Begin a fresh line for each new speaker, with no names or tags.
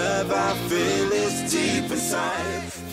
love I feel is deep inside.